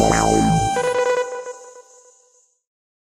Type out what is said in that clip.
Música